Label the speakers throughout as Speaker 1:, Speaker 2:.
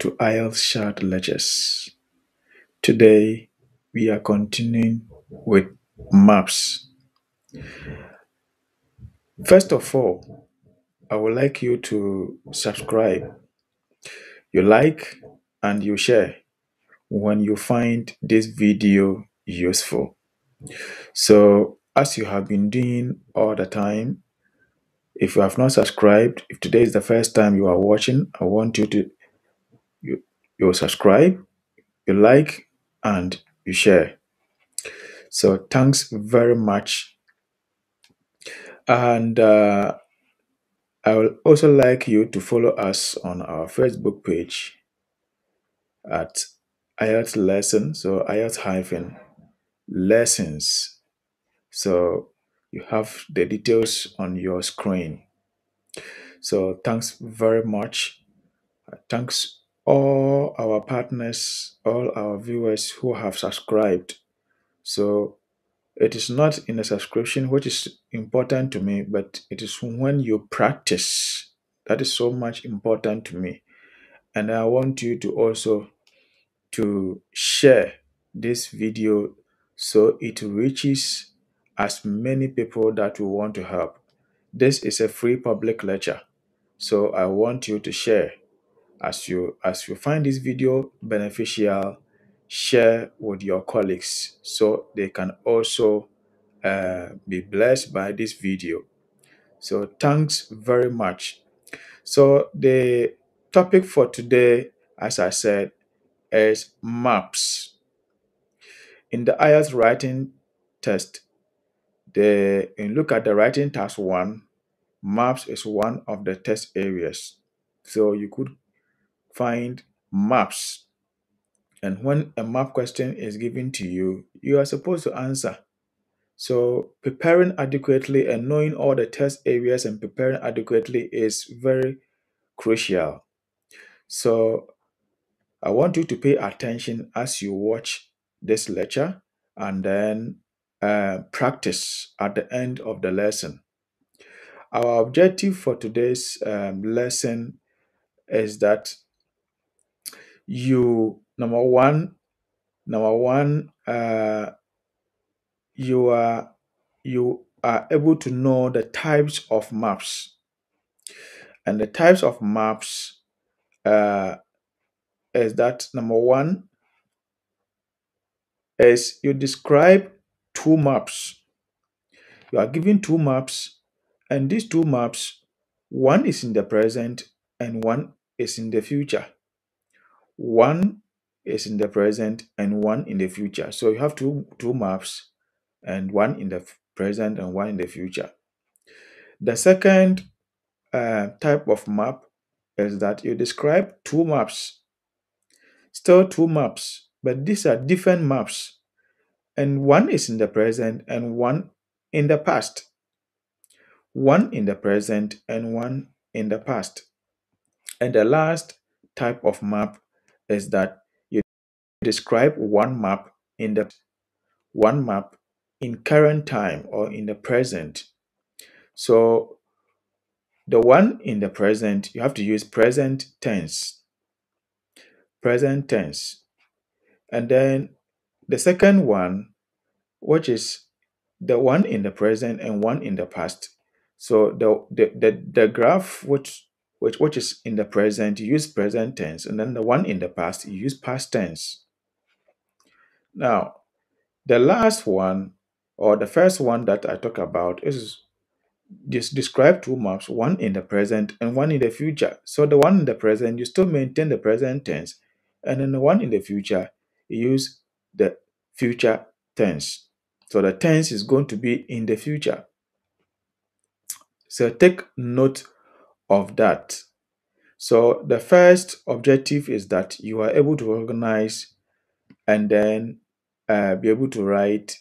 Speaker 1: To IELTS Short Lectures. Today we are continuing with maps. First of all, I would like you to subscribe, you like, and you share when you find this video useful. So, as you have been doing all the time, if you have not subscribed, if today is the first time you are watching, I want you to you, subscribe, you like, and you share. So thanks very much. And uh, I would also like you to follow us on our Facebook page at IELTS lesson. So IELTS hyphen lessons. So you have the details on your screen. So thanks very much. Thanks all our partners, all our viewers who have subscribed. So it is not in a subscription which is important to me, but it is when you practice that is so much important to me. And I want you to also to share this video so it reaches as many people that we want to help. This is a free public lecture. So I want you to share as you as you find this video beneficial share with your colleagues so they can also uh, be blessed by this video. So thanks very much. So the topic for today as i said is maps. In the ielts writing test the and look at the writing task one maps is one of the test areas. So you could find maps. And when a map question is given to you, you are supposed to answer. So preparing adequately and knowing all the test areas and preparing adequately is very crucial. So I want you to pay attention as you watch this lecture and then uh, practice at the end of the lesson. Our objective for today's um, lesson is that you number one number one uh, you are you are able to know the types of maps. And the types of maps uh, is that number one is you describe two maps. You are given two maps and these two maps one is in the present and one is in the future one is in the present and one in the future. So you have two, two maps and one in the present and one in the future. The second uh, type of map is that you describe two maps, still two maps, but these are different maps. And one is in the present and one in the past. One in the present and one in the past. And the last type of map is that you describe one map in the one map in current time or in the present. So the one in the present, you have to use present tense. Present tense. And then the second one, which is the one in the present and one in the past. So the the, the, the graph which which, which is in the present, you use present tense, and then the one in the past, you use past tense. Now, the last one, or the first one that I talk about, is just describe two maps, one in the present and one in the future. So the one in the present, you still maintain the present tense, and then the one in the future, you use the future tense. So the tense is going to be in the future. So take note of that. So the first objective is that you are able to organize and then uh, be able to write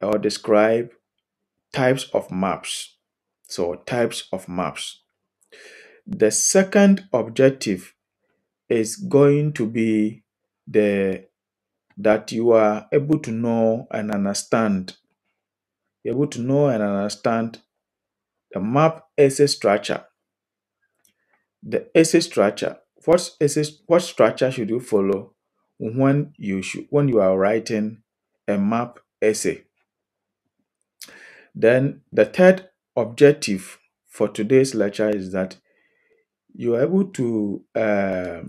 Speaker 1: or describe types of maps. So types of maps. The second objective is going to be the that you are able to know and understand. You're able to know and understand the map essay structure the essay structure. what essay, what structure should you follow when you should when you are writing a map essay? Then the third objective for today's lecture is that you are able to uh,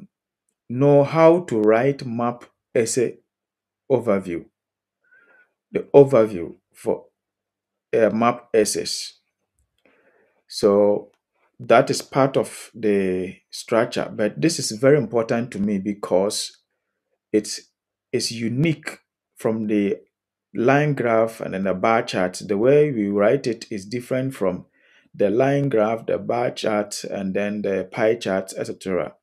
Speaker 1: know how to write map essay overview. The overview for a map essays. So that is part of the structure, but this is very important to me because it's it's unique from the line graph and then the bar chart. The way we write it is different from the line graph, the bar chart, and then the pie chart, etc.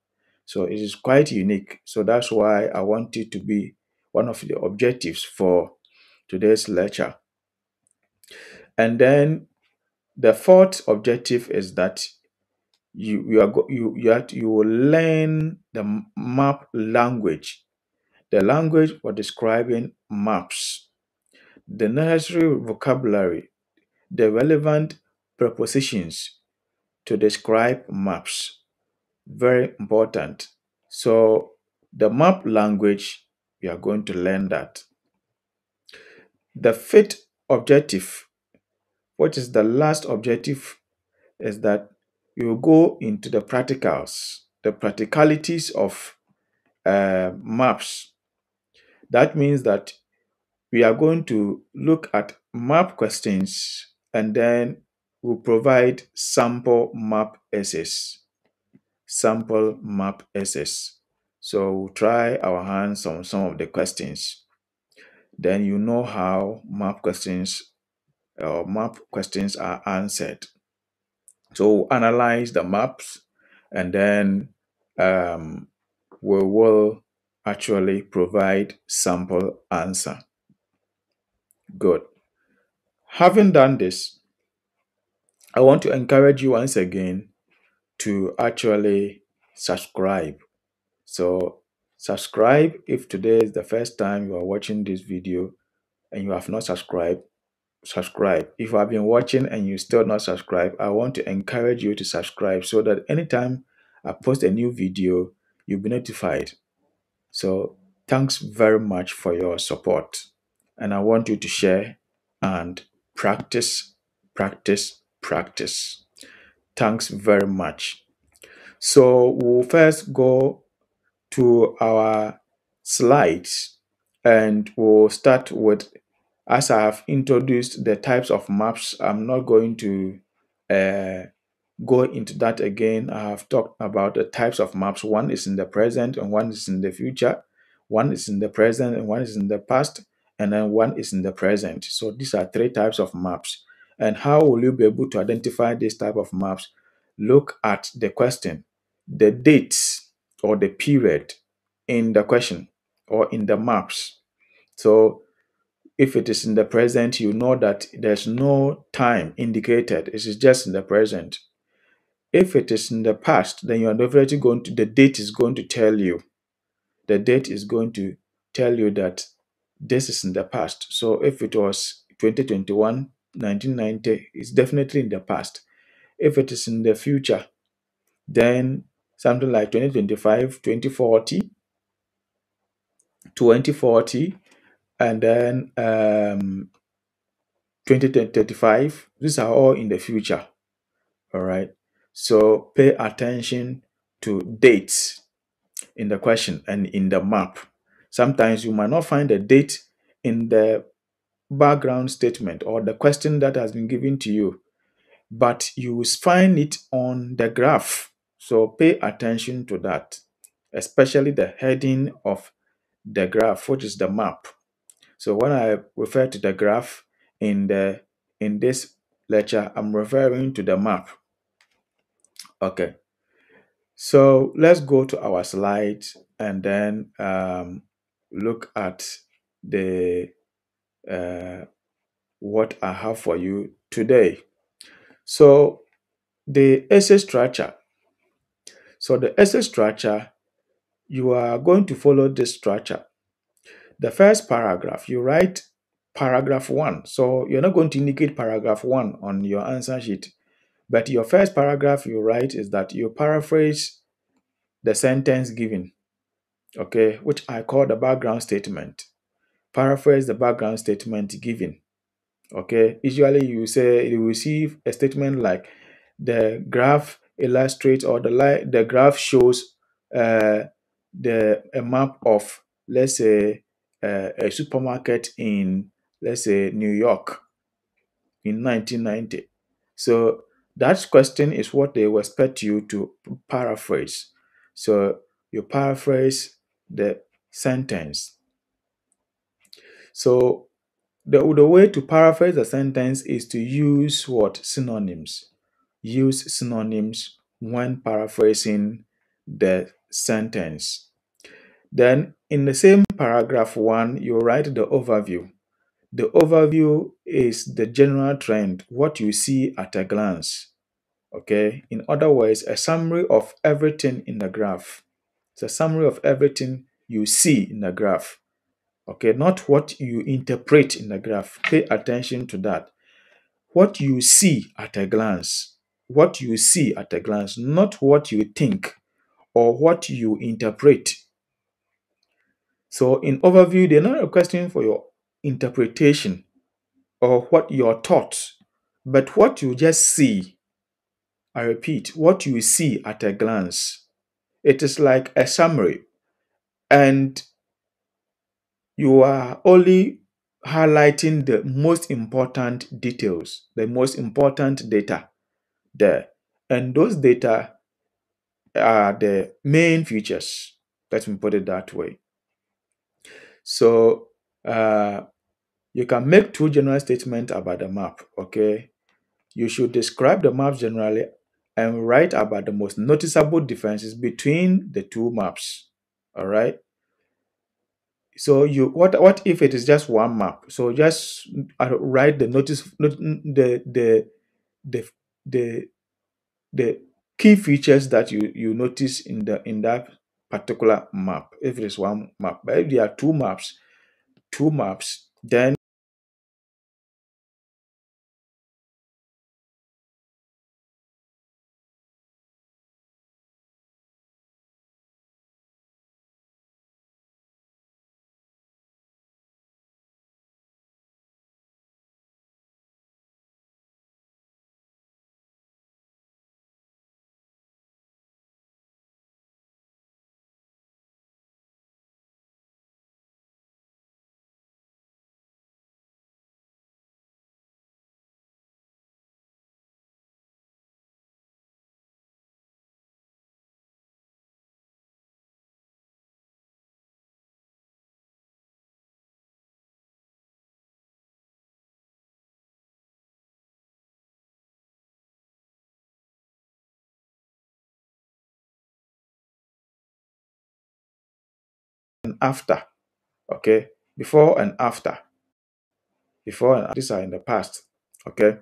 Speaker 1: So it is quite unique. So that's why I want it to be one of the objectives for today's lecture. And then the fourth objective is that you you are you you, have to, you will learn the map language, the language for describing maps, the necessary vocabulary, the relevant prepositions to describe maps. Very important. So the map language, we are going to learn that. The fifth objective, which is the last objective, is that you go into the practicals, the practicalities of uh, maps. That means that we are going to look at map questions and then we'll provide sample map essays. Sample map essays. So we'll try our hands on some of the questions. Then you know how map questions or map questions are answered. So analyze the maps and then um, we will actually provide sample answer. Good. Having done this, I want to encourage you once again to actually subscribe. So subscribe if today is the first time you are watching this video and you have not subscribed subscribe. If you have been watching and you still not subscribe, I want to encourage you to subscribe so that anytime I post a new video, you'll be notified. So thanks very much for your support. And I want you to share and practice, practice, practice. Thanks very much. So we'll first go to our slides and we'll start with as I have introduced the types of maps, I'm not going to uh, go into that again. I have talked about the types of maps. One is in the present and one is in the future. One is in the present and one is in the past. And then one is in the present. So these are three types of maps. And how will you be able to identify this type of maps? Look at the question, the dates or the period in the question or in the maps. So if it is in the present, you know that there's no time indicated. It is just in the present. If it is in the past, then you are definitely going to, the date is going to tell you. The date is going to tell you that this is in the past. So if it was 2021, 1990, it's definitely in the past. If it is in the future, then something like 2025, 2040, 2040, and then um, 2035. These are all in the future. All right. So pay attention to dates in the question and in the map. Sometimes you might not find a date in the background statement or the question that has been given to you, but you will find it on the graph. So pay attention to that, especially the heading of the graph, which is the map. So when I refer to the graph in the in this lecture, I'm referring to the map. Okay. So let's go to our slide and then um, look at the uh, what I have for you today. So the essay structure. So the essay structure, you are going to follow this structure. The first paragraph, you write paragraph one. So you're not going to indicate paragraph one on your answer sheet. But your first paragraph you write is that you paraphrase the sentence given, okay, which I call the background statement. Paraphrase the background statement given. Okay, usually you say you receive a statement like the graph illustrates or the the graph shows uh, the a map of let's say uh, a supermarket in let's say New York in 1990. So that question is what they expect you to paraphrase. So you paraphrase the sentence. So the, the way to paraphrase a sentence is to use what synonyms. Use synonyms when paraphrasing the sentence. Then in the same paragraph one, you write the overview. The overview is the general trend, what you see at a glance. Okay, in other words, a summary of everything in the graph. It's a summary of everything you see in the graph. Okay, not what you interpret in the graph. Pay attention to that. What you see at a glance. What you see at a glance, not what you think or what you interpret. So, in overview, they're not requesting for your interpretation or what your thoughts, but what you just see. I repeat, what you see at a glance. It is like a summary, and you are only highlighting the most important details, the most important data there. And those data are the main features. Let me put it that way. So uh, you can make two general statements about the map. Okay, you should describe the maps generally and write about the most noticeable differences between the two maps. All right. So you what what if it is just one map? So just uh, write the notice the the the the the key features that you you notice in the in that particular map. If it is one map, but if there are two maps, two maps, then after. Okay, before and after. Before and these are in the past. Okay,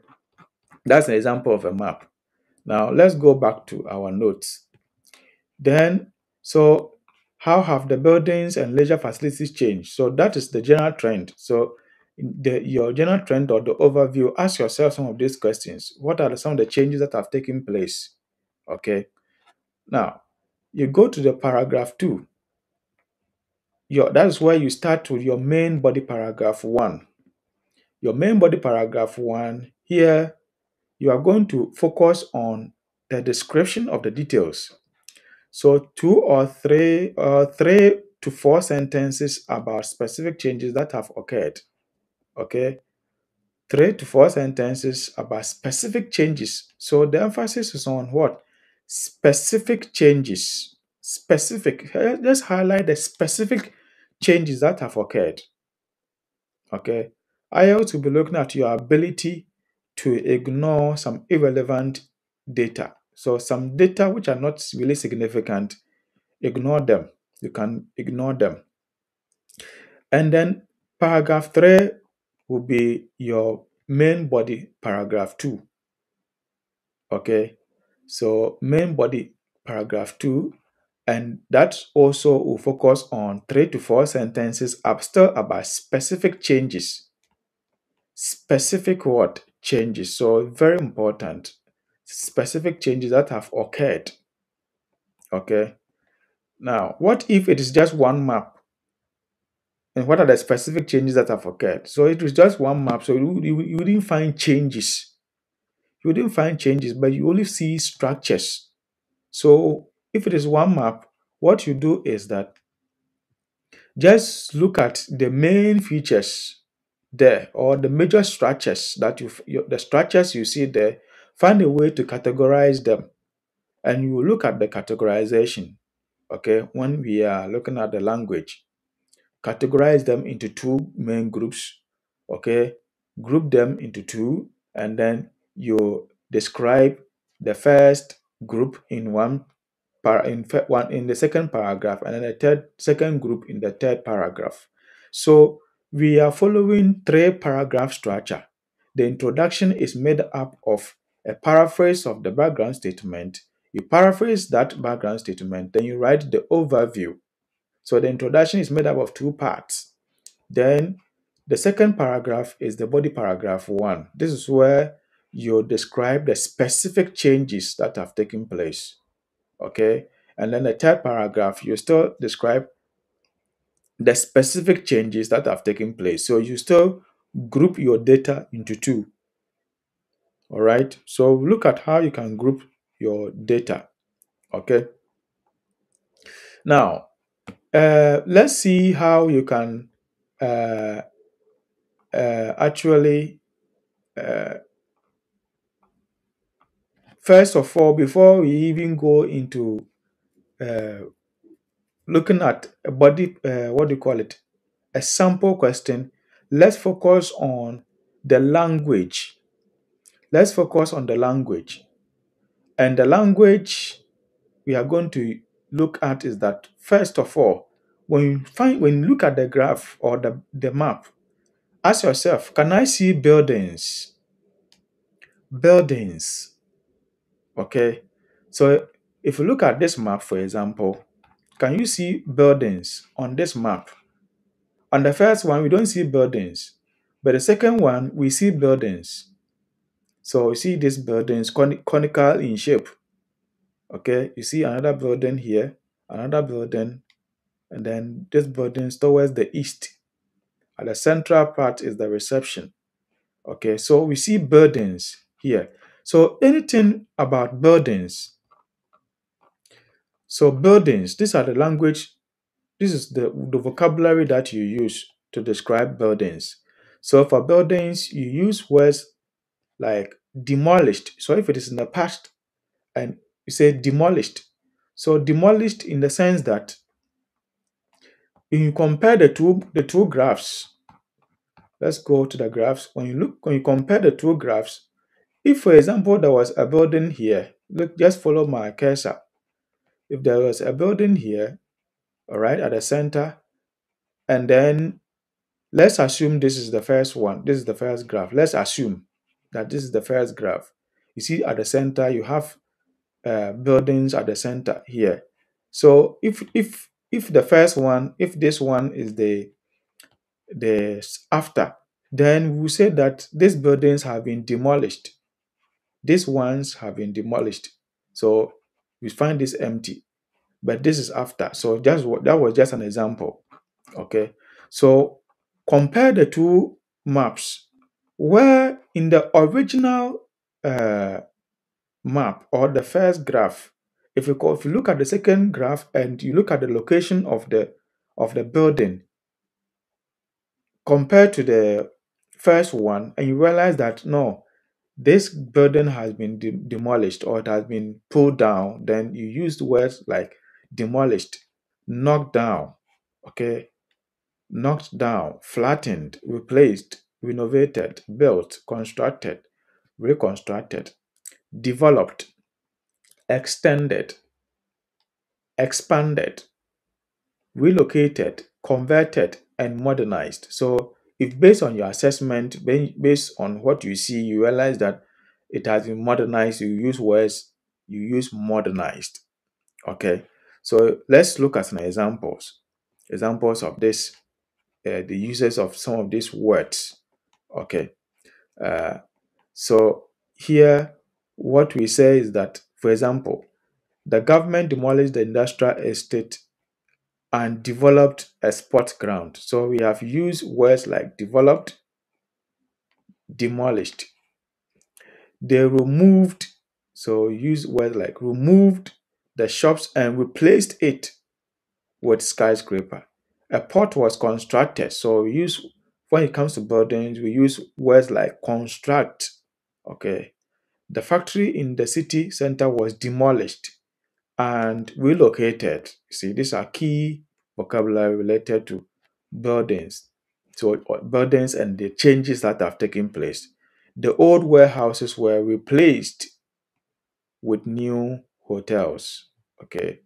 Speaker 1: that's an example of a map. Now let's go back to our notes. Then, so how have the buildings and leisure facilities changed? So that is the general trend. So the, your general trend or the overview, ask yourself some of these questions. What are some of the changes that have taken place? Okay. Now, you go to the paragraph two. Your, that's where you start with your main body paragraph one. Your main body paragraph one, here you are going to focus on the description of the details. So two or three, uh, three to four sentences about specific changes that have occurred. Okay, three to four sentences about specific changes. So the emphasis is on what? Specific changes. Specific. Let's highlight the specific changes that have occurred. Okay, IELTS will be looking at your ability to ignore some irrelevant data. So some data which are not really significant, ignore them. You can ignore them. And then paragraph 3 will be your main body, paragraph 2. Okay, so main body, paragraph 2, and that also will focus on 3 to 4 sentences still about specific changes. Specific what? Changes. So very important. Specific changes that have occurred. Okay. Now, what if it is just one map? And what are the specific changes that have occurred? So it was just one map, so you, you, you didn't find changes. You didn't find changes, but you only see structures. So if it is one map, what you do is that just look at the main features there or the major structures that you the structures you see there find a way to categorize them. And you look at the categorization okay? When we are looking at the language categorize them into two main groups okay? Group them into two and then you describe the first group in one par- in one in the second paragraph and then the third second group in the third paragraph. So we are following three paragraph structure. The introduction is made up of a paraphrase of the background statement. You paraphrase that background statement then you write the overview. So the introduction is made up of two parts. Then the second paragraph is the body paragraph one. This is where you describe the specific changes that have taken place okay? And then the third paragraph you still describe the specific changes that have taken place. So you still group your data into two all right? So look at how you can group your data okay? Now uh, let's see how you can uh, uh, actually uh, first of all before we even go into uh, looking at a body uh, what do you call it? A sample question let's focus on the language. Let's focus on the language. And the language we are going to look at is that first of all when you find when you look at the graph or the, the map ask yourself can i see buildings? Buildings okay? So if you look at this map for example can you see buildings on this map? On the first one we don't see buildings but the second one we see buildings. So you see these buildings coni- conical in shape. Okay? You see another building here another building and then this building is towards the east. At the central part is the reception. Okay? So we see buildings here so anything about buildings. So buildings these are the language this is the, the vocabulary that you use to describe buildings. So for buildings you use words like demolished. So if it is in the past and you say demolished. So demolished in the sense that when you compare the two the two graphs let's go to the graphs. When you look when you compare the two graphs if for example there was a building here look just follow my cursor. If there was a building here all right at the center and then let's assume this is the first one this is the first graph. Let's assume that this is the first graph. You see at the center you have uh, buildings at the center here. So if if if the first one if this one is the the after then we say that these buildings have been demolished these ones have been demolished. So we find this empty. But this is after. So just that was just an example. Okay? So compare the two maps. Where in the original uh, map or the first graph if you if you look at the second graph and you look at the location of the of the building compared to the first one and you realize that no this building has been de- demolished or it has been pulled down then you use words like demolished knocked down okay knocked down flattened replaced renovated built constructed reconstructed developed extended expanded relocated, converted, and modernized. So, if based on your assessment, based on what you see, you realize that it has been modernized, you use words, you use modernized. Okay. So, let's look at some examples. Examples of this, uh, the uses of some of these words. Okay. Uh, so, here, what we say is that, for example, the government demolished the industrial estate and developed a sport ground. So we have used words like developed, demolished. They removed, so use words like removed the shops and replaced it with skyscraper. A port was constructed. So we use when it comes to buildings, we use words like construct. Okay. The factory in the city center was demolished and relocated. See, these are key vocabulary related to buildings. So uh, buildings and the changes that have taken place. The old warehouses were replaced with new hotels. Okay.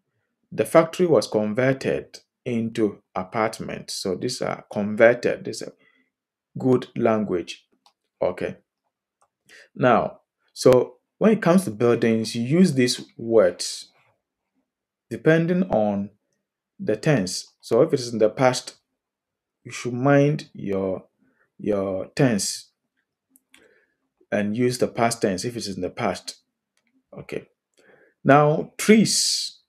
Speaker 1: The factory was converted into apartments. So these are converted. This is good language. Okay. Now, so when it comes to buildings, you use these words depending on the tense. So if it is in the past, you should mind your your tense and use the past tense if it is in the past. Okay. Now, trees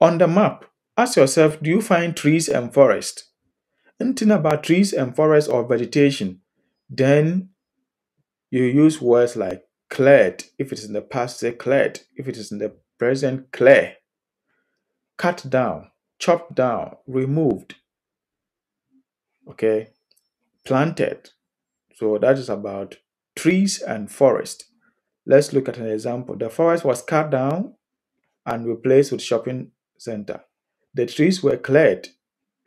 Speaker 1: on the map. Ask yourself, do you find trees and forest? Anything about trees and forest or vegetation, then you use words like cleared. If it is in the past, say cleared. If it is in the present, clear. Cut down, chopped down, removed. Okay. Planted. So that is about trees and forest. Let's look at an example. The forest was cut down and replaced with shopping center. The trees were cleared.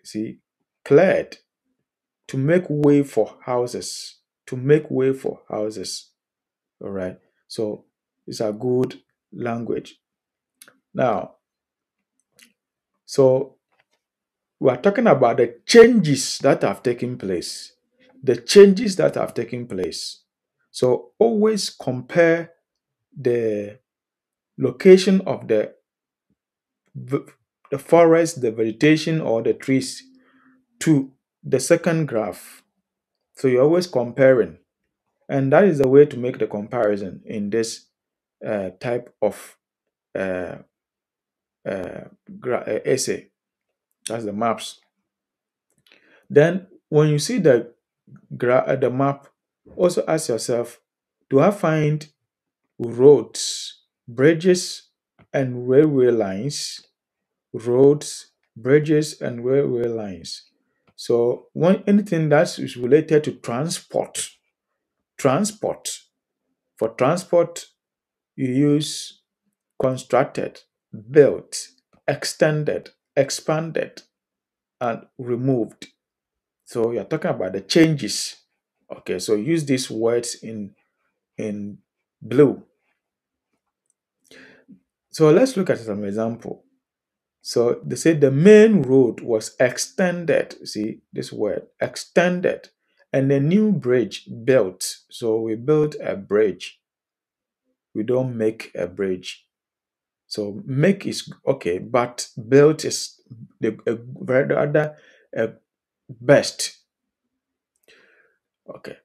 Speaker 1: See, cleared to make way for houses. To make way for houses. All right. So it's a good language. Now, so we are talking about the changes that have taken place. The changes that have taken place. So always compare the location of the the forest, the vegetation, or the trees to the second graph. So you're always comparing. And that is the way to make the comparison in this uh, type of uh, uh, uh, essay. That's the maps. Then when you see the gra- uh, the map, also ask yourself, do I find roads, bridges, and railway lines? Roads, bridges, and railway lines. So when anything that is related to transport, transport. For transport, you use constructed, built, extended, expanded, and removed. So you're talking about the changes. Okay, so use these words in in blue. So let's look at some example. So they said the main road was extended. See this word extended, and a new bridge built. So we built a bridge. We don't make a bridge. So make is okay, but built is the a, rather uh, best. Okay.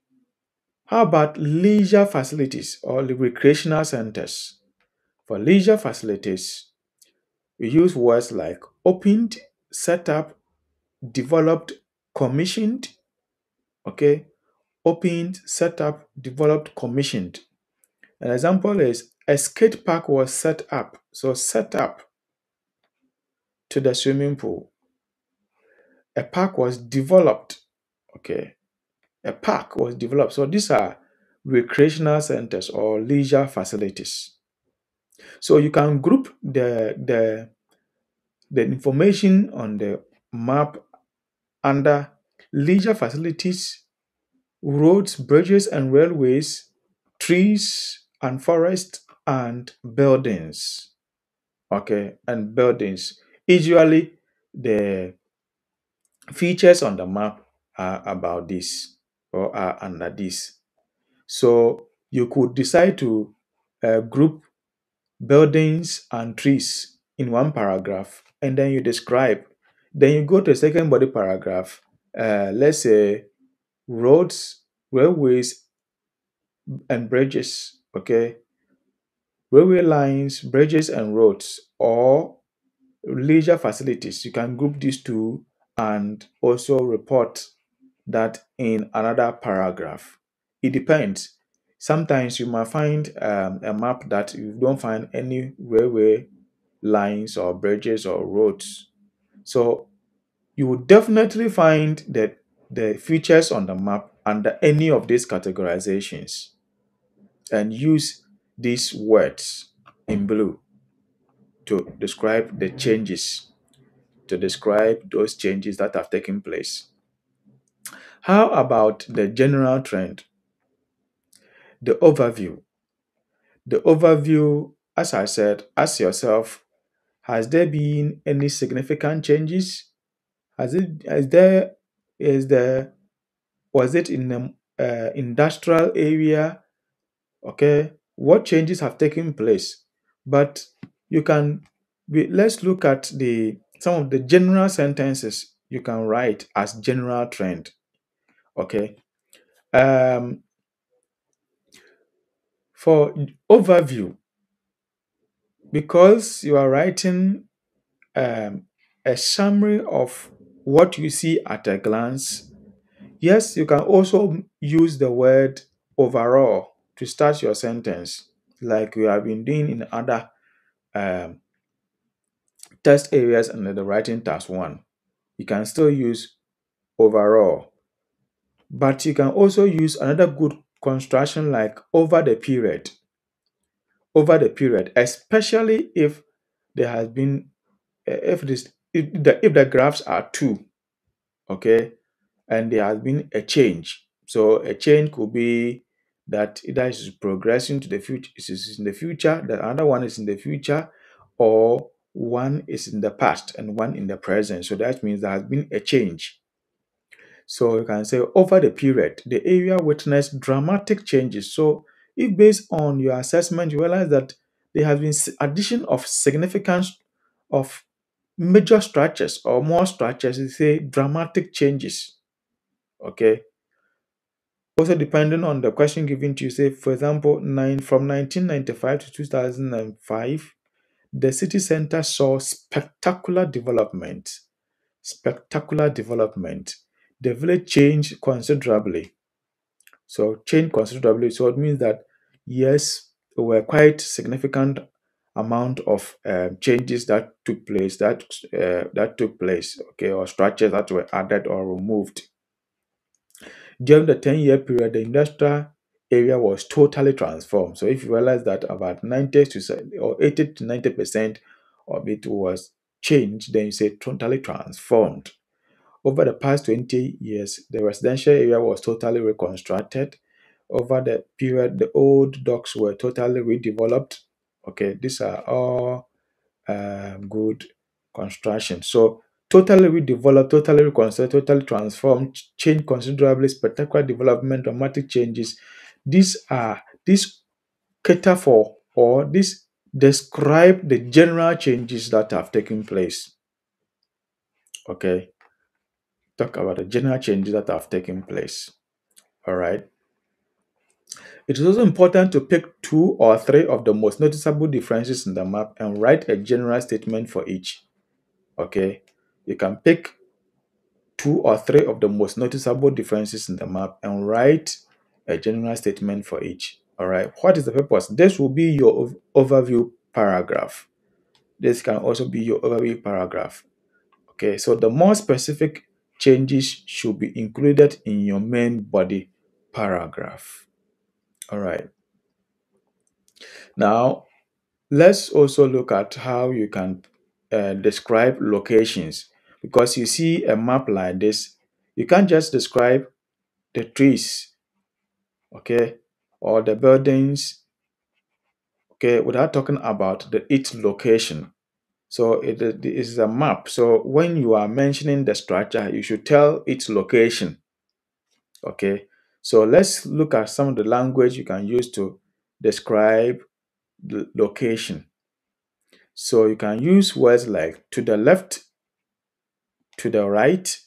Speaker 1: How about leisure facilities or recreational centers? For leisure facilities, we use words like opened, set up, developed, commissioned. Okay. Opened, set up, developed, commissioned. An example is a skate park was set up. So set up to the swimming pool. A park was developed. Okay. A park was developed. So these are recreational centers or leisure facilities. So you can group the the the information on the map under leisure facilities, roads, bridges and railways, trees and forests and buildings. Okay, and buildings. Usually the features on the map are about this or are under this. So you could decide to uh, group buildings and trees in one paragraph and then you describe. Then you go to the second body paragraph. Uh, let's say roads, railways, and bridges. Okay, railway lines, bridges, and roads, or leisure facilities. You can group these two and also report that in another paragraph. It depends. Sometimes you might find um, a map that you don't find any railway lines or bridges or roads. So you will definitely find that the features on the map under any of these categorizations and use these words in blue to describe the changes, to describe those changes that have taken place. How about the general trend? The overview. The overview, as I said, ask yourself, has there been any significant changes? Has it, is there, is there, was it in the uh, industrial area? Okay, what changes have taken place? But you can, be, let's look at the some of the general sentences you can write as general trend. Okay, um, for overview, because you are writing um, a summary of what you see at a glance, yes, you can also use the word overall to start your sentence, like we have been doing in other um, test areas under the writing task one. You can still use overall, but you can also use another good construction like over the period. Over the period, especially if there has been eh, if this if the, if the graphs are two, okay, and there has been a change. So a change could be that either is progressing to the future, is in the future, the other one is in the future, or one is in the past and one in the present. So that means there has been a change. So you can say over the period, the area witnessed dramatic changes. So if based on your assessment, you realize that there has been addition of significance of major structures or more structures, you say dramatic changes. Okay. Also, depending on the question given to you, say, for example, nine from 1995 to 2005, the city center saw spectacular development. Spectacular development. The village changed considerably. So, changed considerably. So, it means that yes, there were quite significant amount of uh, changes that took place that uh, that took place okay or structures that were added or removed during the 10 year period the industrial area was totally transformed. So if you realize that about 90 to or 80 to 90 percent of it was changed then you say totally transformed. Over the past 20 years the residential area was totally reconstructed. Over the period the old docks were totally redeveloped. Okay these are all um, good construction. So totally redeveloped totally reconstructed totally transformed changed considerably spectacular development dramatic changes. These are these cater for or this describe the general changes that have taken place. Okay. Talk about the general changes that have taken place. All right. It is also important to pick two or three of the most noticeable differences in the map and write a general statement for each. Okay, you can pick two or three of the most noticeable differences in the map and write a general statement for each. All right, what is the purpose? This will be your overview paragraph. This can also be your overview paragraph. Okay, so the more specific changes should be included in your main body paragraph. All right. Now, let's also look at how you can uh, describe locations because you see a map like this, you can't just describe the trees, okay, or the buildings, okay, without talking about the its location. So it is a map. So when you are mentioning the structure, you should tell its location. Okay. So let's look at some of the language you can use to describe the location. So you can use words like to the left, to the right,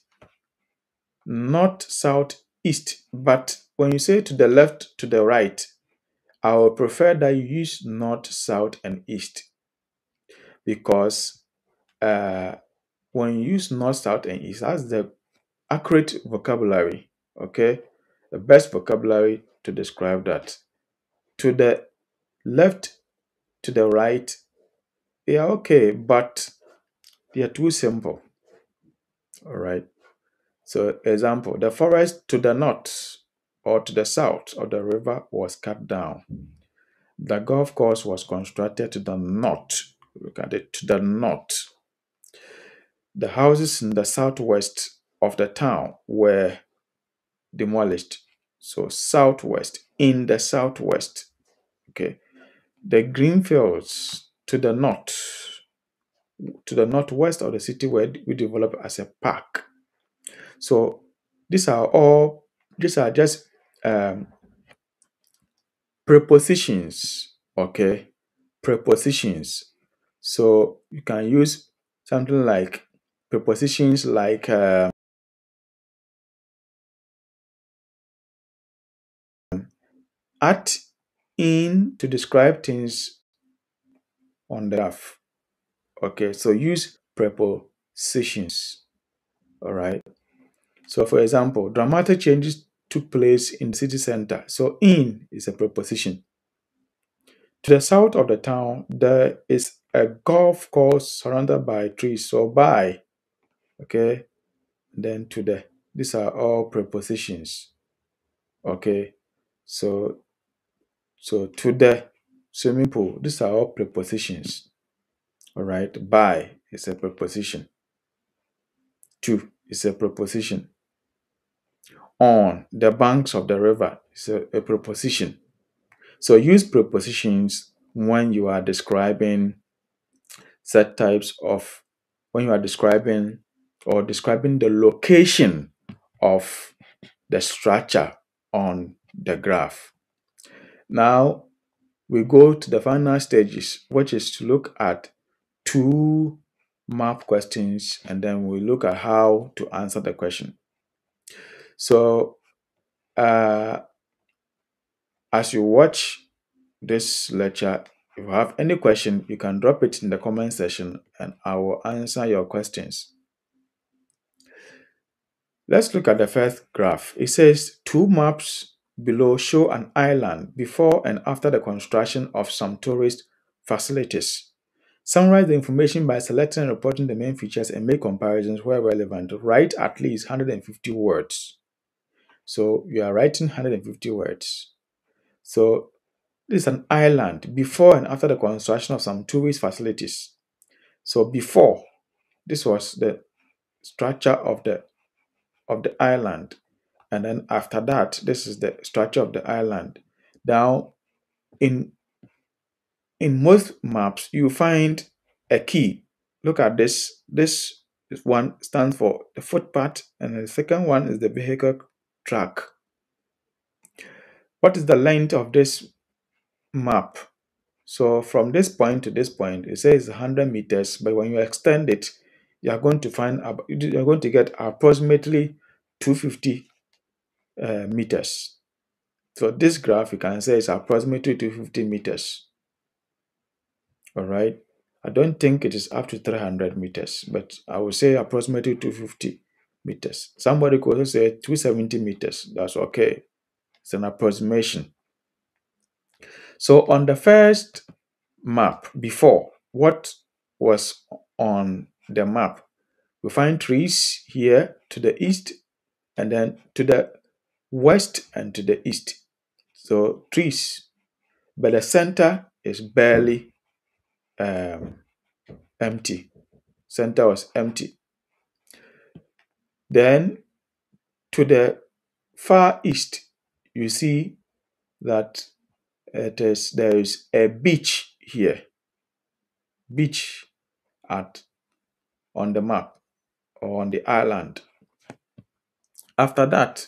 Speaker 1: north, south, east. But when you say to the left, to the right, I would prefer that you use north, south, and east because uh, when you use north, south, and east, that's the accurate vocabulary. Okay, the best vocabulary to describe that. To the left, to the right, they are okay, but they are too simple. All right. So, example, the forest to the north or to the south of the river was cut down. The golf course was constructed to the north. Look at it, to the north. The houses in the southwest of the town were demolished. So, southwest, in the southwest. Okay. The green fields to the north, to the northwest of the city where we developed as a park. So, these are all, these are just um, prepositions. Okay. Prepositions. So, you can use something like prepositions like uh, at, in to describe things on the graph. Okay, so use prepositions. All right. So, for example, dramatic changes took place in city center. So, in is a preposition. To the south of the town, there is a golf course surrounded by trees. So, by, okay, then to the, these are all prepositions. Okay, so, so to the swimming pool, these are all prepositions. All right, by is a preposition. To is a preposition. On the banks of the river is a, a preposition. So use prepositions when you are describing set types of when you are describing or describing the location of the structure on the graph. Now we go to the final stages, which is to look at two map questions and then we look at how to answer the question. So, uh, as you watch this lecture, if you have any question, you can drop it in the comment section and I will answer your questions. Let's look at the first graph. It says two maps below show an island before and after the construction of some tourist facilities. Summarize the information by selecting and reporting the main features and make comparisons where relevant. Write at least 150 words. So you are writing 150 words. So this is an island before and after the construction of some tourist facilities. So before, this was the structure of the of the island, and then after that, this is the structure of the island. Now, in in most maps, you find a key. Look at this. This one stands for the footpath, and the second one is the vehicle track. What is the length of this map? So from this point to this point, it says 100 meters, but when you extend it, you are going to find you're going to get approximately 250 uh, meters. So this graph you can say is approximately 250 meters. All right. I don't think it is up to 300 meters, but I would say approximately 250 meters. Somebody could also say 270 meters. That's okay. It's an approximation. So on the first map before, what was on the map? We find trees here to the east and then to the west and to the east. So trees, but the center is barely um, empty. Center was empty. Then to the far east, you see that it is there is a beach here. Beach at on the map or on the island. After that,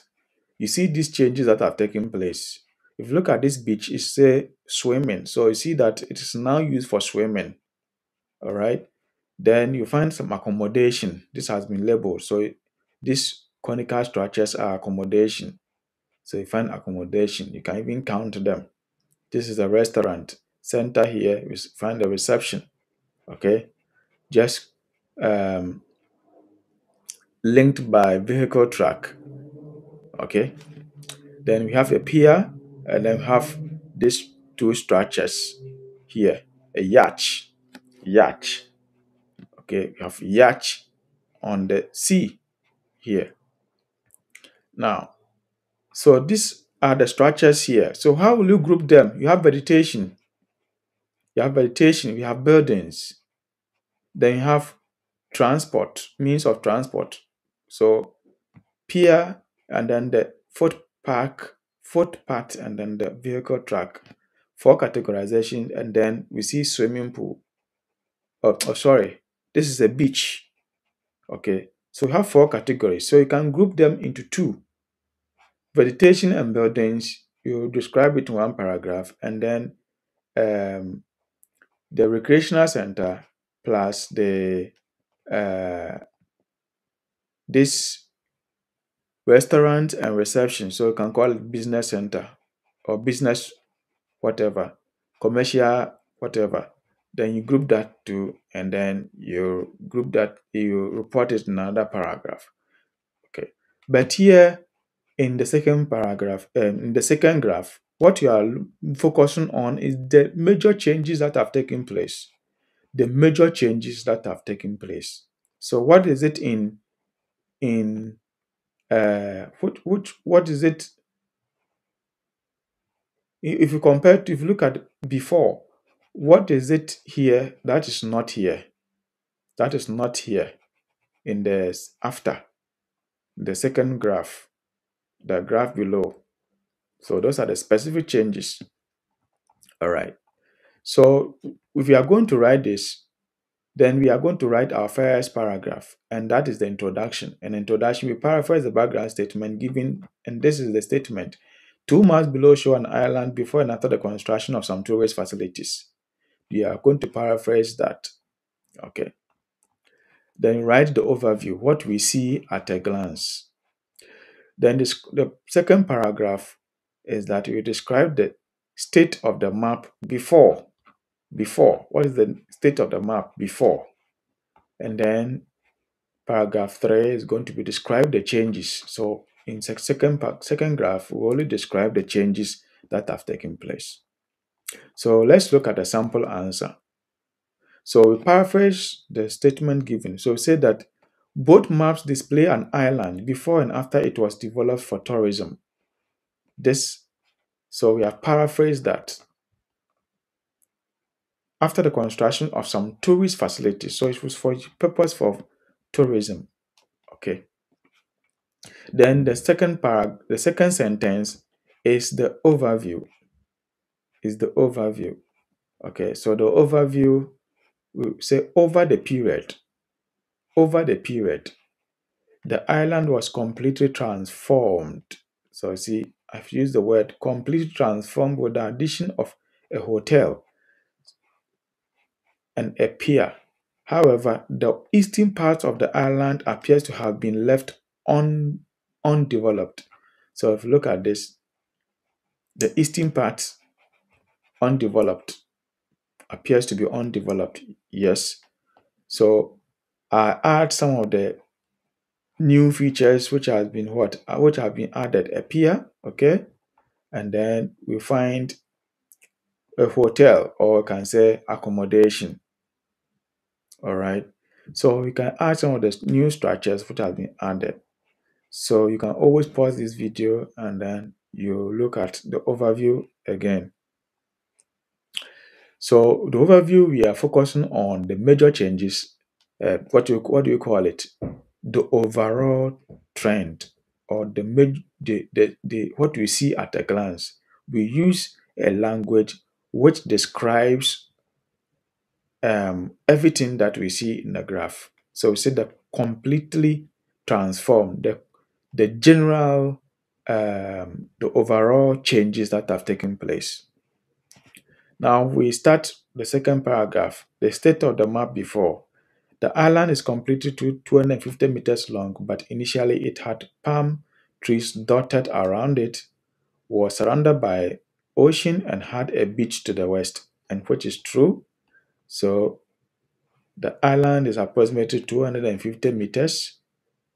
Speaker 1: you see these changes that have taken place. If you look at this beach, it say swimming. So you see that it is now used for swimming. All right. Then you find some accommodation. This has been labeled. So these conical structures are accommodation. So you find accommodation. You can even count them. This is a restaurant. Center here, you find the reception. Okay. Just um, linked by vehicle track. Okay. Then we have a pier and then have these two structures here. A yacht. Yacht. Okay. We have yacht on the sea here. Now, so these are the structures here. So how will you group them? You have vegetation. You have vegetation. You have buildings. Then you have transport, means of transport. So pier and then the footpath, footpath and then the vehicle track for categorization. And then we see swimming pool. Oh, oh sorry, this is a beach. Okay, so we have four categories. So you can group them into two. Vegetation and buildings, you describe it in one paragraph, and then um, the recreational center plus the uh, this restaurant and reception. So you can call it business center or business whatever, commercial whatever. Then you group that too, and then you group that, you report it in another paragraph. Okay. But here in the second paragraph, um, in the second graph, what you are focusing on is the major changes that have taken place. The major changes that have taken place. So what is it in in uh what which what is it? If you compare to, if you look at before what is it here that is not here? That is not here in the after the second graph the graph below. So those are the specific changes. All right. So if you are going to write this then we are going to write our first paragraph, and that is the introduction. An introduction, we paraphrase the background statement given, and this is the statement. Two miles below show an island before and after the construction of some tourist facilities. We are going to paraphrase that. Okay. Then write the overview, what we see at a glance. Then this, the second paragraph is that we describe the state of the map before before. What is the state of the map before? And then paragraph 3 is going to be describe the changes. So in second, second graph, we only describe the changes that have taken place. So let's look at the sample answer. So we paraphrase the statement given. So we say that both maps display an island before and after it was developed for tourism. This, so we have paraphrased that after the construction of some tourist facilities. So it was for purpose for tourism. Okay. Then the second parag the second sentence is the overview. Is the overview. Okay, so the overview we say over the period. Over the period, the island was completely transformed. So you see, I've used the word completely transformed with the addition of a hotel and a pier. However, the eastern part of the island appears to have been left un, undeveloped. So if you look at this, the eastern part undeveloped appears to be undeveloped. Yes. So I add some of the new features which has been what uh, which have been added a pier, okay, and then we find a hotel or we can say accommodation. All right. So we can add some of the new structures which have been added. So you can always pause this video and then you look at the overview again. So the overview, we are focusing on the major changes. Uh, what, do you, what do you call it? The overall trend or the, major, the, the, the what we see at a glance. We use a language which describes um, everything that we see in the graph. So we see the completely transformed, the, the general, um, the overall changes that have taken place. Now we start the second paragraph, the state of the map before. The island is completely 250 meters long, but initially it had palm trees dotted around it, was surrounded by ocean and had a beach to the west, and which is true. So The island is approximately 250 meters.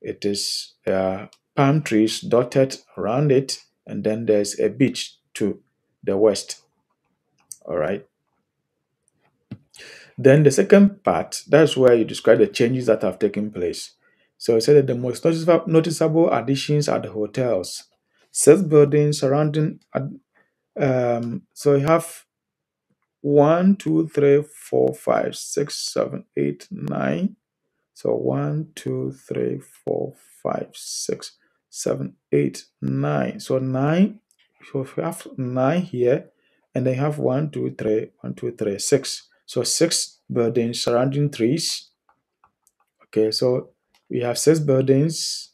Speaker 1: It is uh, palm trees dotted around it, and then there's a beach to the west. All right. Then the second part, that's where you describe the changes that have taken place. So I said that the most noticeable, noticeable additions are the hotels, six buildings surrounding. Um, so you have one, two, three, four, five, six, seven, eight, nine. So one, two, three, four, five, six, seven, eight, nine. So nine. So if you have nine here, and then you have one, two, three, one, two, three, six. So six buildings surrounding trees. Okay, so we have six buildings.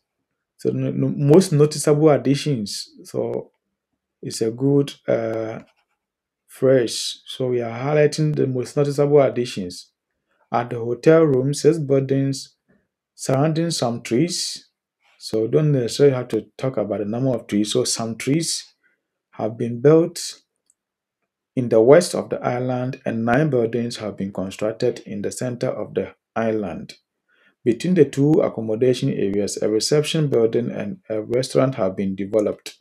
Speaker 1: So most noticeable additions. So it's a good uh, phrase. So we are highlighting the most noticeable additions. At the hotel room, six buildings surrounding some trees. So don't necessarily have to talk about the number of trees. So some trees have been built in the west of the island, and nine buildings have been constructed in the center of the island. Between the two accommodation areas, a reception building and a restaurant have been developed.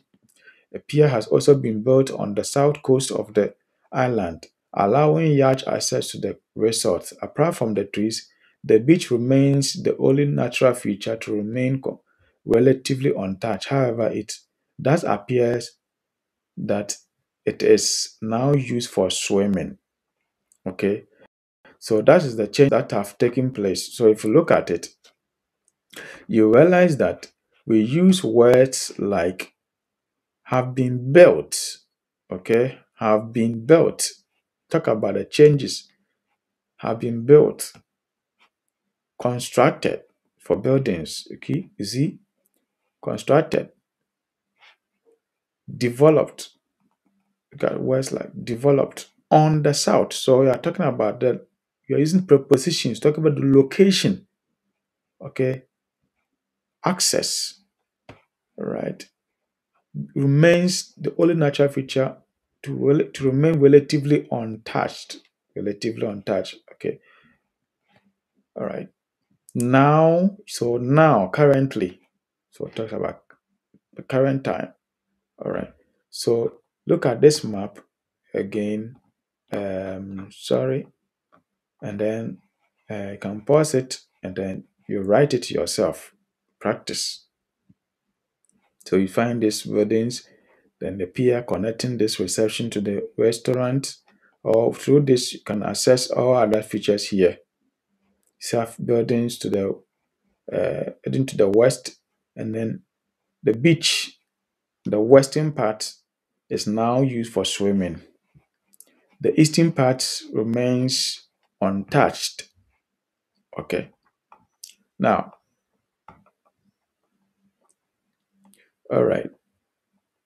Speaker 1: A pier has also been built on the south coast of the island, allowing yacht access to the resort. Apart from the trees, the beach remains the only natural feature to remain relatively untouched. However, it does appear that it is now used for swimming. Okay, so that is the change that have taken place. So if you look at it, you realize that we use words like have been built, okay, have been built. Talk about the changes have been built, constructed for buildings, okay, you see, constructed, developed. At words like developed on the south. So we are talking about that. You're using prepositions, talking about the location, okay, access, right, remains the only natural feature to, to remain relatively untouched. Relatively untouched, okay, all right. Now, so now, currently, so talk about the current time, all right. So look at this map again. Um, sorry, and then uh, you can pause it and then you write it yourself. Practice. So you find these buildings, then the pier connecting this reception to the restaurant, or through this you can access all other features here. Self buildings to the uh, heading to the west, and then the beach, the western part is now used for swimming. The eastern part remains untouched. Okay. Now, all right.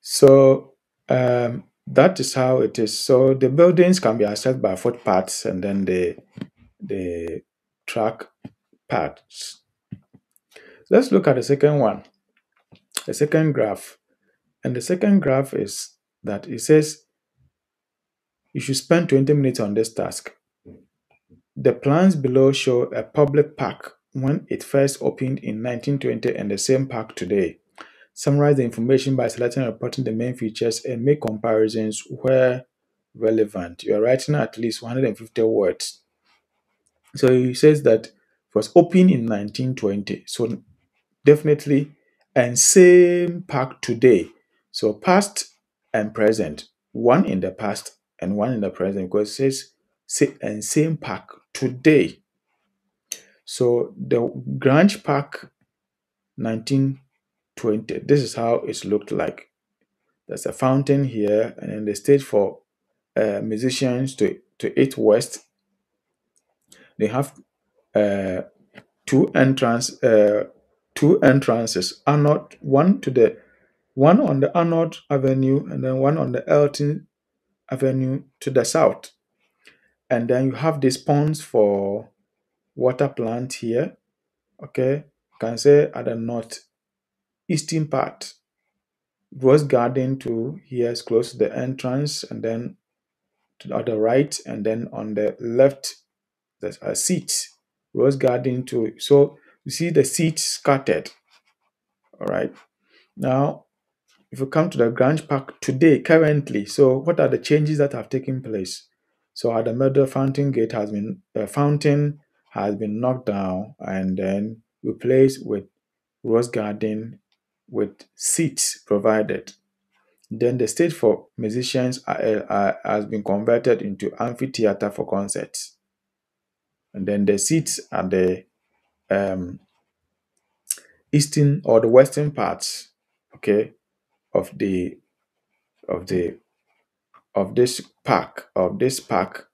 Speaker 1: So um, that is how it is. So the buildings can be accessed by footpaths and then the the track paths. Let's look at the second one, the second graph. And the second graph is that it says you should spend 20 minutes on this task. The plans below show a public park when it first opened in 1920 and the same park today. Summarize the information by selecting and reporting the main features and make comparisons where relevant. You are writing at least 150 words. So he says that it was opened in 1920. So definitely, and same park today. So past and present, one in the past and one in the present, because it says say, and same park today. So the Grange Park 1920, this is how it looked like. There's a fountain here, and then the stage for uh, musicians to, to eat west. They have uh, two entrance uh, two entrances, Arnold, one to the one on the Arnold Avenue and then one on the Elton Avenue to the south. And then you have these ponds for water plant here. Okay, you can say at the north eastern part. Rose Garden to here is close to the entrance, and then to the other right, and then on the left there's a seat rose garden too. So you see the seats scattered. All right. Now, if you come to the Grange Park today, currently, so what are the changes that have taken place? So at the middle, fountain gate has been the fountain has been knocked down and then replaced with rose garden with seats provided. Then the stage for musicians are, are, has been converted into amphitheater for concerts. And then the seats at the um, eastern or the western parts, okay, of the of the of this park of this park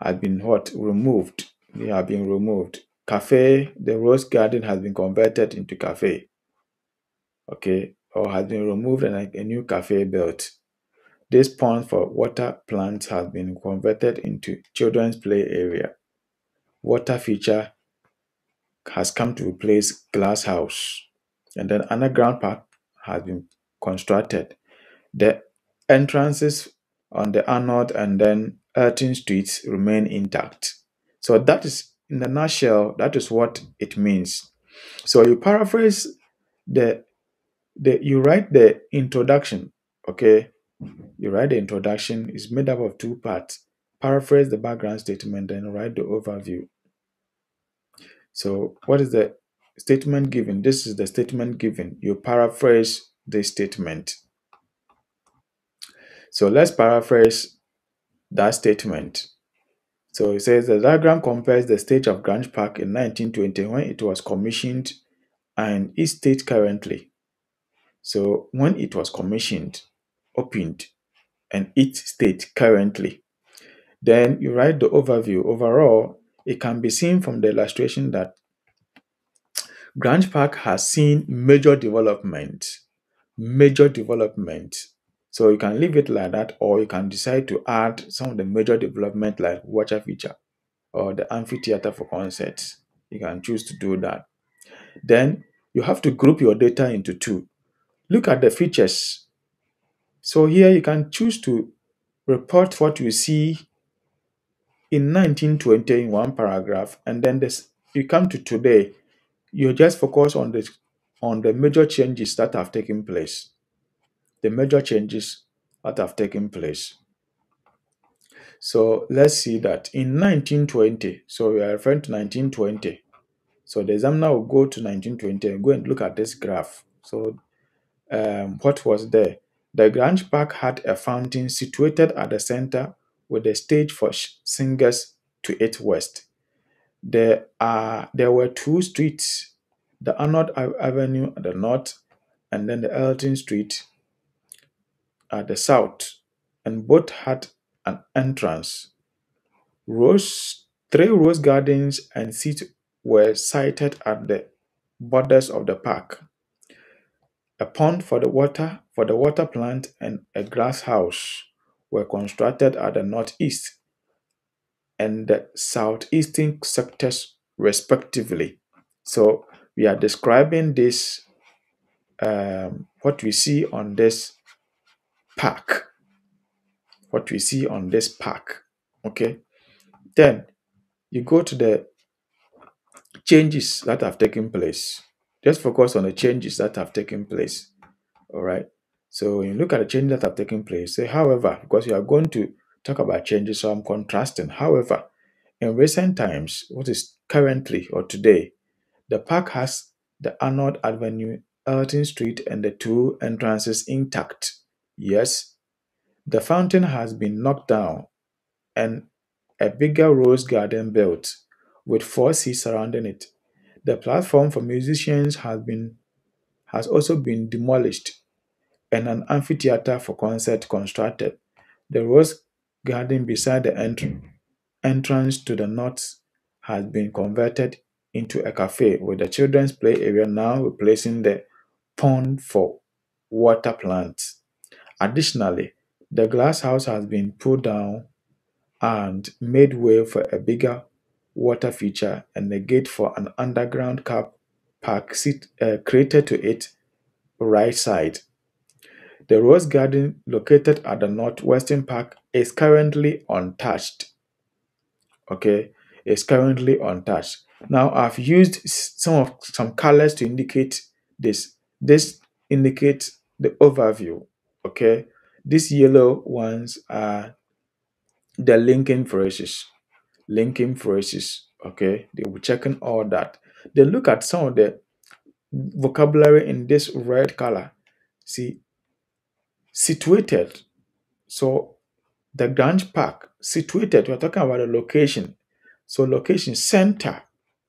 Speaker 1: has been what removed. They have been removed. Cafe, the rose garden has been converted into cafe. Okay, or has been removed and a, new cafe built. This pond for water plants has been converted into children's play area. Water feature has come to replace glass house. And then underground park has been constructed. The entrances on the Arnold and then Elton streets remain intact. So that is, in a nutshell, that is what it means. So you paraphrase the, the you write the introduction, okay? You write the introduction, it's made up of two parts. Paraphrase the background statement, then write the overview. So what is the statement given? This is the statement given. You paraphrase the statement. So let's paraphrase that statement. So it says the diagram compares the stage of Grange Park in 1920 when it was commissioned and its state currently. So when it was commissioned, opened, and its state currently. Then you write the overview. Overall, it can be seen from the illustration that Grange Park has seen major development. Major development. So you can leave it like that, or you can decide to add some of the major development like water feature or the amphitheater for concerts. You can choose to do that. Then you have to group your data into two. Look at the features. So here you can choose to report what you see in 1920 in one paragraph, and then this you come to today. You just focus on the on the major changes that have taken place. The major changes that have taken place. So let's see that in 1920, so we are referring to 1920. So the examiner will go to 1920 and go and look at this graph. So um, what was there? The Grange Park had a fountain situated at the center with a stage for singers to its west. There are there were two streets, the Arnold Avenue at the north, and then the Elton Street at the south, and both had an entrance. Rose, three rose gardens and seats were sited at the borders of the park. A pond for the water for the water plant and a glass house were constructed at the northeast and the southeastern sectors respectively. So we are describing this um, what we see on this park. What we see on this park. Okay. Then you go to the changes that have taken place. Just focus on the changes that have taken place. All right. So when you look at the changes that have taken place, say, however, because you are going to talk about changes, so I'm contrasting. However, in recent times, what is currently or today, the park has the Arnold Avenue, Elton Street, and the two entrances intact. Yes, the fountain has been knocked down and a bigger rose garden built with four seats surrounding it. The platform for musicians has been has also been demolished and an amphitheater for concert constructed. The rose garden beside the entr- entrance to the north has been converted into a cafe with the children's play area now replacing the pond for water plants. Additionally, the glass house has been pulled down and made way for a bigger water feature and a gate for an underground car park sit, uh, created to its right side. The rose garden located at the northwestern park is currently untouched. Okay, is currently untouched. Now I've used some of some colors to indicate this. This indicates the overview. Okay. These yellow ones are the linking phrases. Linking phrases. Okay. They will checking all that. Then look at some of the vocabulary in this red color. See, situated. So the Grange Park, situated, we're talking about the location. So location, center,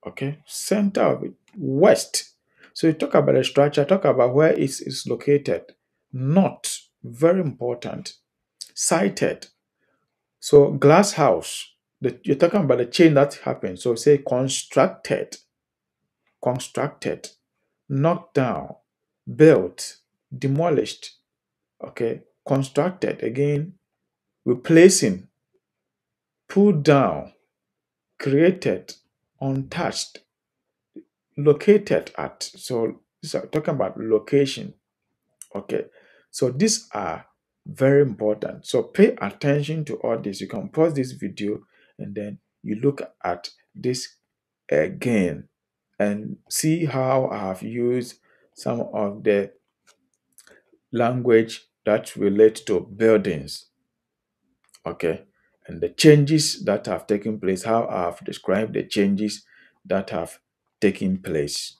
Speaker 1: okay, center of it, west. So you talk about the structure, talk about where it is located. Not very important. Sited. So glass house, the, you're talking about the change that happened. So say constructed, constructed, knocked down, built, demolished, okay, constructed again, replacing, pulled down, created, untouched, located at. So are talking about location. Okay. So these are very important. So pay attention to all this. You can pause this video and then you look at this again and see how I have used some of the language that relate to buildings. Okay. And the changes that have taken place, how I have described the changes that have taken place.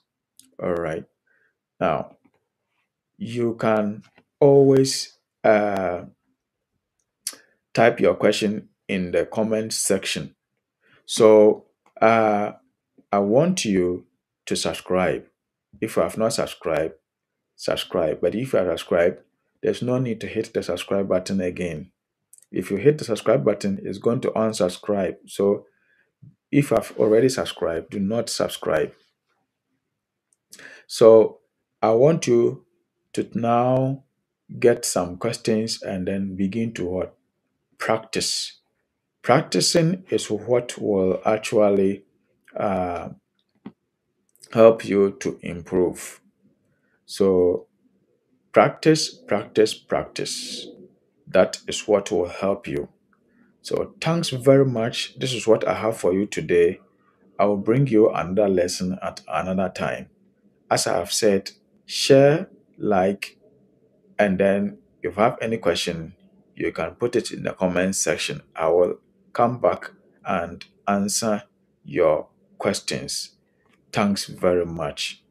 Speaker 1: All right. Now, you can always uh, type your question in the comment section. So, uh, I want you to subscribe. If you have not subscribed, subscribe. But if you are subscribed, there's no need to hit the subscribe button again. If you hit the subscribe button, it's going to unsubscribe. So if I've already subscribed, do not subscribe. So I want you to now get some questions and then begin to what? Practice. Practicing is what will actually uh, help you to improve. So practice, practice, practice. That is what will help you. So thanks very much. This is what I have for you today. I will bring you another lesson at another time. As I have said, share, like, and then if you have any question, you can put it in the comment section. I will come back and answer your questions. Thanks very much.